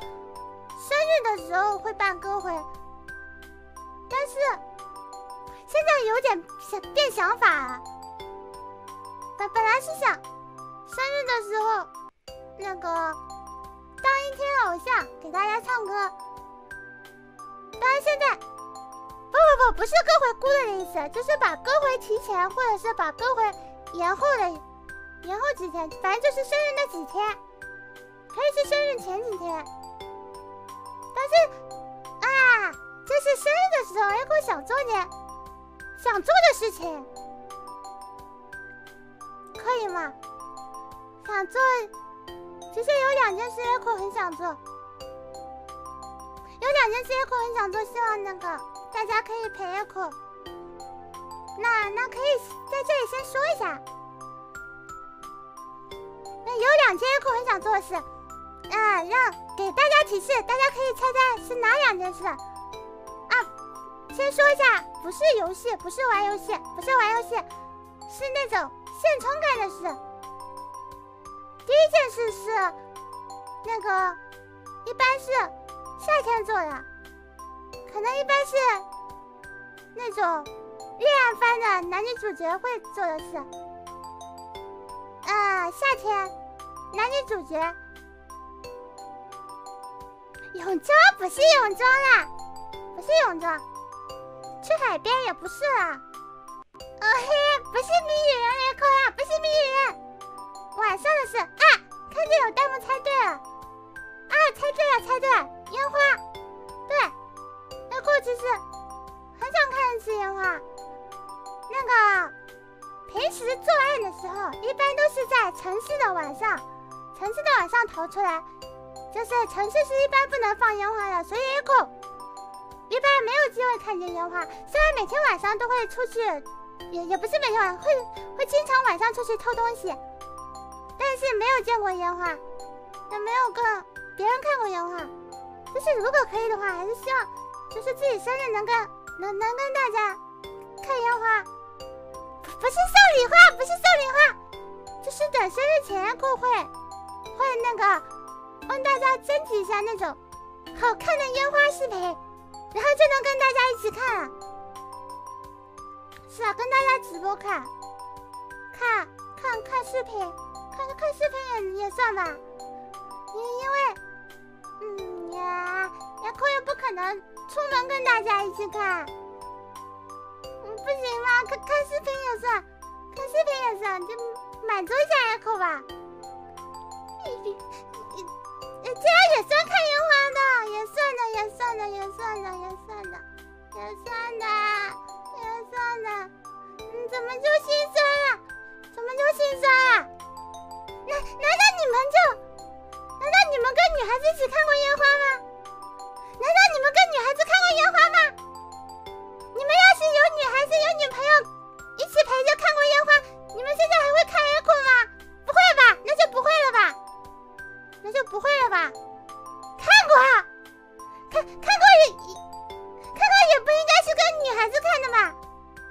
生日的时候会办歌会，但是现在有点想变想法了。本本来是想生日的时候那个当一天偶像给大家唱歌，但是现在不不不不是歌会孤的意思，就是把歌会提前，或者是把歌会延后的延后几天，反正就是生日那几天，可以是生日前几天。但是啊，这是生日的时候，Echo 想做点想做的事情，可以吗？想做，其实有两件事 Echo 很想做，有两件事 Echo 很想做，希望那个大家可以陪 Echo。那那可以在这里先说一下，那有两件 Echo 很想做的事。啊，让给大家提示，大家可以猜猜是哪两件事啊？先说一下，不是游戏，不是玩游戏，不是玩游戏，是那种现充干的事。第一件事是那个，一般是夏天做的，可能一般是那种恋爱番的男女主角会做的事。啊，夏天男女主角。泳装不是泳装啦，不是泳装，去海边也不是啦。哦嘿，不是谜语人也扣呀，不是谜语人。晚上的事啊，看见有弹幕猜对了，啊，猜对了，猜对了，烟花。对，那过去是很想看一次烟花。那个平时作案的时候，一般都是在城市的晚上，城市的晚上逃出来。就是城市是一般不能放烟花的，所以 Echo 一般没有机会看见烟花。虽然每天晚上都会出去，也也不是每天晚上会会经常晚上出去偷东西，但是没有见过烟花，也没有跟别人看过烟花。就是如果可以的话，还是希望就是自己生日能跟能能跟大家看烟花，不是送礼花，不是送礼花，就是等生日前过会会那个。帮大家征集一下那种好看的烟花视频，然后就能跟大家一起看。是啊，跟大家直播看，看看看视频，看看视频也也算吧。因因为，嗯呀，牙口也不可能出门跟大家一起看。嗯，不行吗？看看视频也算，看视频也算，就满足一下牙口吧。这样也算看烟花的，也算的，也算的，也算的，也算的，也算的，也算的。你，怎么就心酸看过，看看过也，看过也不应该是跟女孩子看的吧？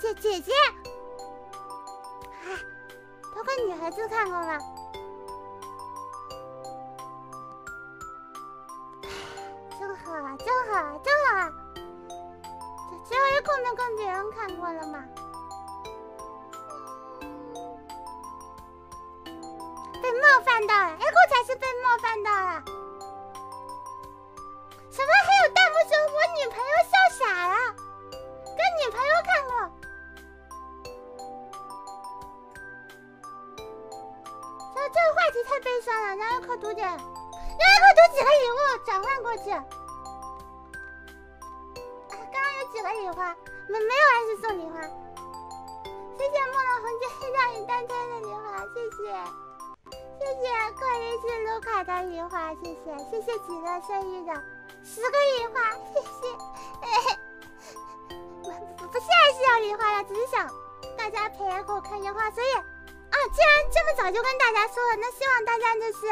姐姐姐，哎，都跟女孩子看过吗？真好啊，真好啊，真好啊！最后一空能跟别人看过了吗？被冒犯到了，Echo 才是被冒犯到了。怎么？还有弹幕说我女朋友笑傻了，跟女朋友看过。这这个话题太悲伤了，让 Echo 读点，让 Echo 读几个礼物转换过去。刚刚有几个礼花？没没有，还是送礼花。谢谢梦了红姐让你单推的礼花，谢谢。谢谢克里斯卢卡的礼花，谢谢谢谢几个生日的十个梨花，谢谢。不不不是还是要梨花呀，只是想大家陪我看烟花，所以啊，既然这么早就跟大家说了，那希望大家就是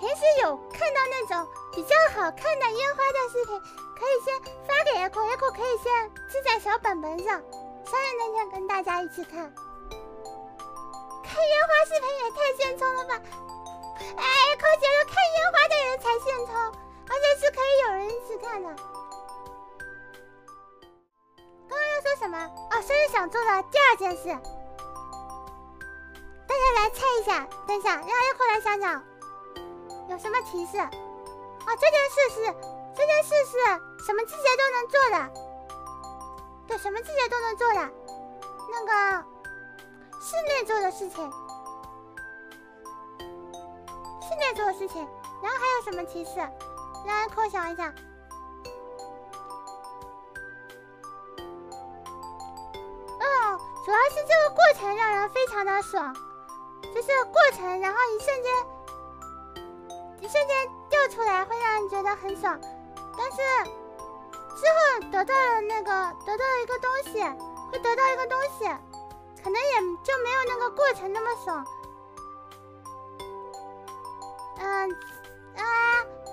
平时有看到那种比较好看的烟花的视频，可以先发给 Echo，Echo 可以先记在小本本上，生日那天跟大家一起看。看烟花视频也太现充了吧！哎，扣姐说看烟花的人才现充，而且是可以有人一起看的。刚刚要说什么？哦，生日想做的第二件事，大家来猜一下。等一下，让 Echo 来想想，有什么提示？啊，这件事是这件事是什么季节都能做的？对，什么季节都能做的，那个室内做的事情。室内做的事情，然后还有什么提示？让扣想一下。哦，主要是这个过程让人非常的爽，就是过程，然后一瞬间，一瞬间掉出来会让人觉得很爽，但是之后得到了那个得到了一个东西，会得到一个东西，可能也就没有那个过程那么爽。嗯啊，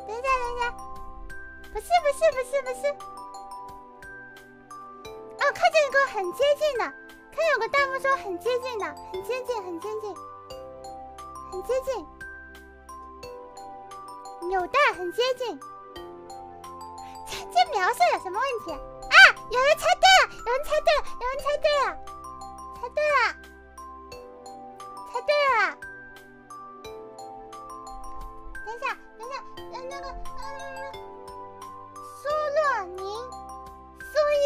等一下，等一下，不是不是不是不是，哦，看见一个很接近的，看有个弹幕说很接近的，很接近，很接近，很接近，扭蛋很接近，这描述有什么问题啊？有人猜对了，有人猜对了，有人猜对了，猜对了，猜对了。苏洛宁，苏一，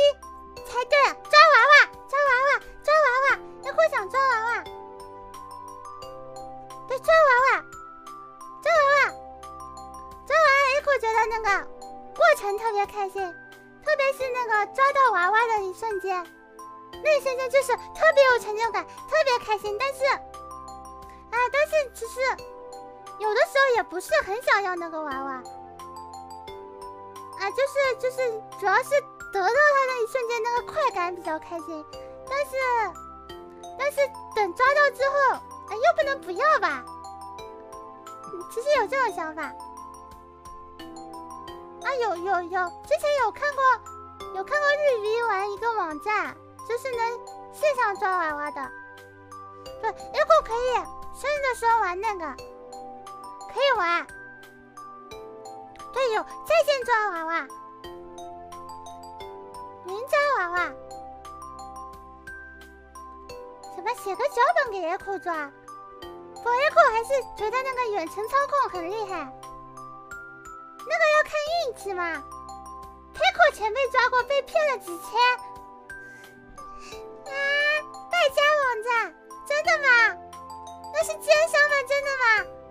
猜对了，抓娃娃，抓娃娃，抓娃娃，一会想抓娃娃，对，抓娃娃，抓娃娃，抓娃娃，一会觉得那个过程特别开心，特别是那个抓到娃娃的一瞬间，那一瞬间就是特别有成就感，特别开心，但是，啊，但是其实。有的时候也不是很想要那个娃娃，啊，就是就是，主要是得到它那一瞬间那个快感比较开心，但是但是等抓到之后，哎，又不能不要吧？其实有这种想法，啊，有有有，之前有看过有看过日语玩一个网站，就是能线上抓娃娃的，对如果可以生日的时候玩那个。可以玩，对，有在线抓娃娃，云抓娃娃，怎么写个脚本给 Echo 抓，不，Echo 还是觉得那个远程操控很厉害，那个要看运气嘛，Echo 前被抓过被骗了几千，啊，败家网站，真的吗？那是奸商吗？真的吗？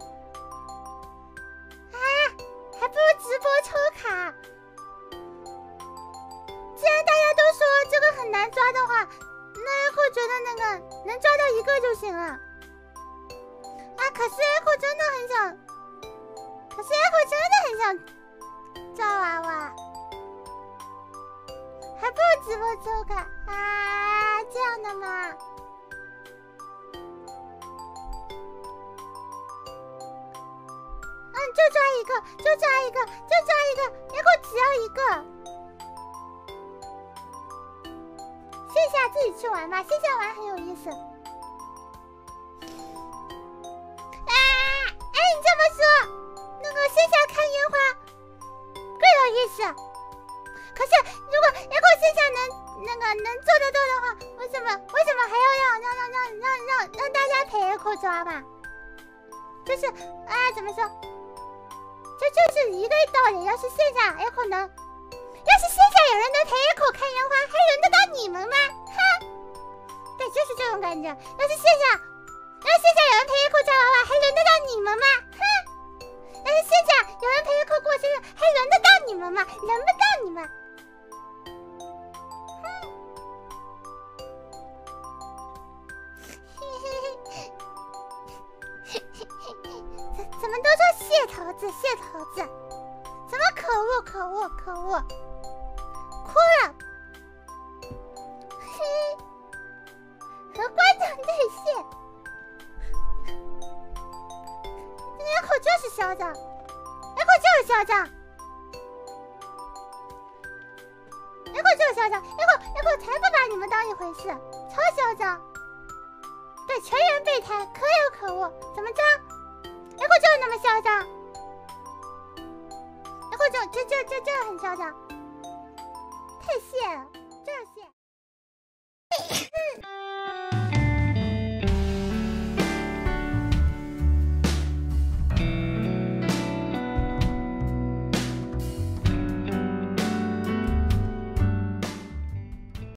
不如直播抽卡。既然大家都说这个很难抓的话，那 Echo 觉得那个能抓到一个就行了。啊，可是 Echo 真的很想，可是 Echo 真的很想抓娃娃，还不如直播抽卡啊，这样的吗？就抓一个，就抓一个，就抓一个，以后只要一个。线下自己去玩吧，线下玩很有意思。哎哎，你这么说，那个线下看烟花更有意思。可是如果以后线下能那个能做得到的话，为什么为什么还要让让让让让让让大家陪 Echo 抓嘛？就是啊，怎么说？这就是一个道理。要是线下有可能，要是线下有人能陪一口看烟花，还轮得到你们吗？哼！对，就是这种感觉。要是线下，要是线下有人陪一口抓娃娃，还轮得到你们吗？哼！要是线下有人陪一口过生日，还轮得到你们吗？轮不到你们。子，谢桃子，怎么可恶，可恶，可恶，哭了，嘿，和观众对线，那口就是嚣张，那口就是嚣张，那口就是嚣张，那口那口才不把你们当一回事，超嚣张，对，全员备胎，可有可恶，怎么着？以后就是那么嚣张，这这这这这很嚣张，太谢了，这谢。